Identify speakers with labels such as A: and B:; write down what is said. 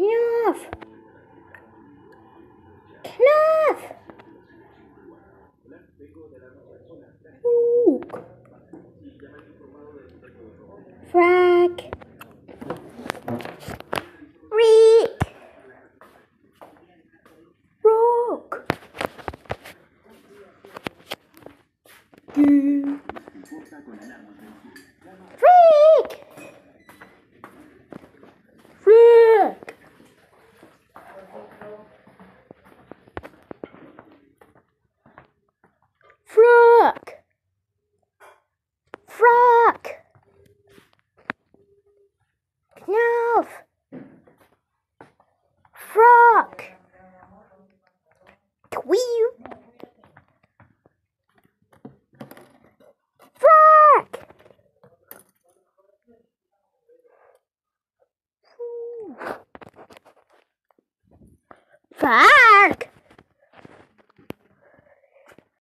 A: Knopf. Knopf. Rook. Frog. Reek. Rook. Goo. Frog! Frog! Knopf! Frog! Tweet! Frog!